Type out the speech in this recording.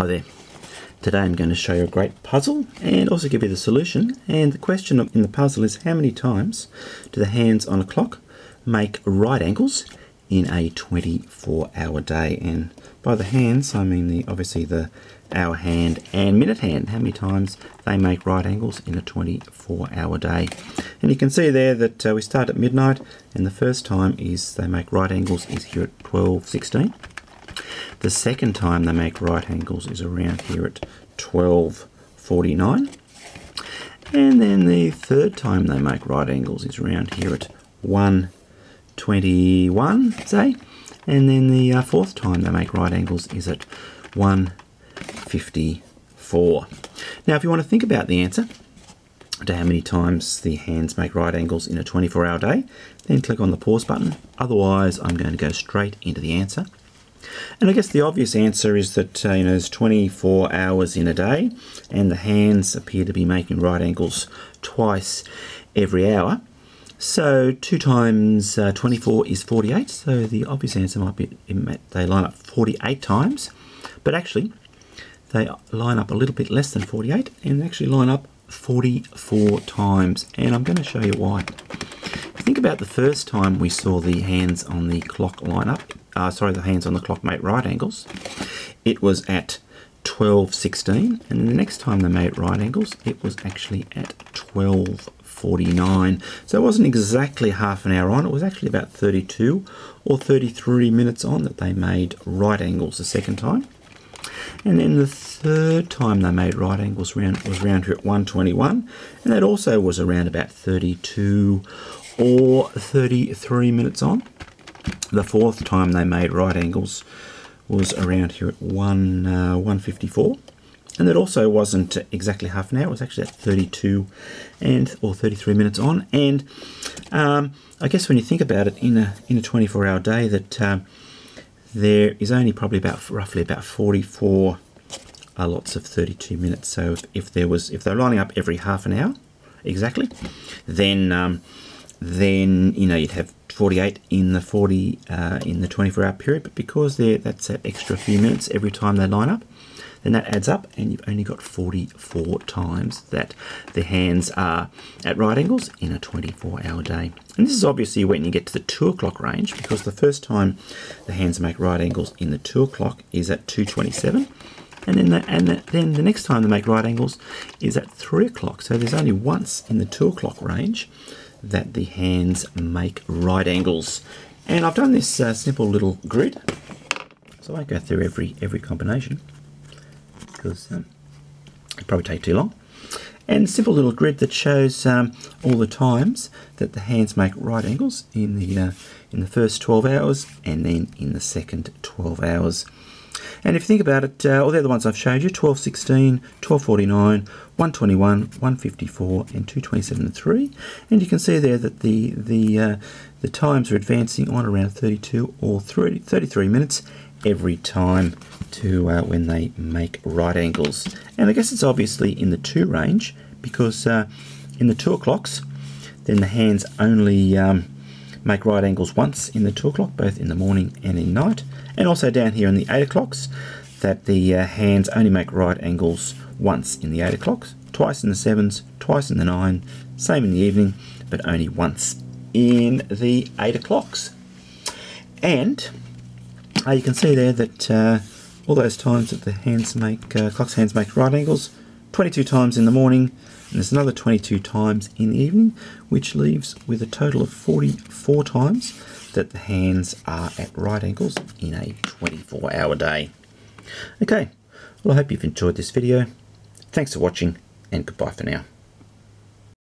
Hi there. Today I'm going to show you a great puzzle and also give you the solution. And the question in the puzzle is how many times do the hands on a clock make right angles in a 24 hour day? And by the hands, I mean the obviously the hour hand and minute hand, how many times they make right angles in a 24 hour day. And you can see there that uh, we start at midnight and the first time is they make right angles is here at 12.16 the second time they make right angles is around here at 12.49. And then the third time they make right angles is around here at 121, say. And then the uh, fourth time they make right angles is at 154. Now, if you want to think about the answer, to how many times the hands make right angles in a 24 hour day, then click on the pause button. Otherwise, I'm going to go straight into the answer. And I guess the obvious answer is that uh, you know there's 24 hours in a day, and the hands appear to be making right angles twice every hour. So 2 times uh, 24 is 48, so the obvious answer might be they line up 48 times, but actually they line up a little bit less than 48 and actually line up 44 times, and I'm going to show you why. Think about the first time we saw the hands on the clock line up, uh, sorry, the hands on the clock make right angles. It was at 12.16 and the next time they made right angles it was actually at 12.49 so it wasn't exactly half an hour on it was actually about 32 or 33 minutes on that they made right angles the second time and then the third time they made right angles round was around here at 121 and that also was around about 32 or 33 minutes on. The fourth time they made right angles was around here at 1, uh, 154 and that also wasn't exactly half an hour it was actually at 32 and or 33 minutes on. And um, I guess when you think about it in a in a 24 hour day that um, there is only probably about roughly about 44 uh, lots of 32 minutes. So if, if, there was if they're lining up every half an hour exactly then um, then you know you'd have 48 in the 40 uh, in the 24 hour period but because there that's that extra few minutes every time they line up then that adds up and you've only got 44 times that the hands are at right angles in a 24 hour day. And this is obviously when you get to the 2 o'clock range because the first time the hands make right angles in the 2 o'clock is at 227 and then the, and the, then the next time they make right angles is at 3 o'clock. So there's only once in the 2 o'clock range that the hands make right angles. And I've done this uh, simple little grid, so I go through every every combination because um, it probably take too long. And simple little grid that shows um, all the times that the hands make right angles in the uh, in the first 12 hours and then in the second 12 hours. And if you think about it, uh, all the other ones I've showed you, 1216, 1249, 121, 154, and 227 and 3. And you can see there that the, the, uh, the times are advancing on around 32 or 30, 33 minutes every time to uh, when they make right angles. And I guess it's obviously in the 2 range because uh, in the 2 o'clocks, then the hands only um, make right angles once in the 2 o'clock, both in the morning and in night. And also down here in the 8 o'clocks, that the uh, hands only make right angles once in the 8 o'clocks, twice in the 7s, twice in the 9, same in the evening, but only once in the 8 o'clocks. And uh, you can see there that uh, all those times that the hands make, uh, clock's hands make right angles, 22 times in the morning, and there's another 22 times in the evening, which leaves with a total of 44 times that the hands are at right angles in a 24 hour day. Okay, well I hope you've enjoyed this video. Thanks for watching and goodbye for now.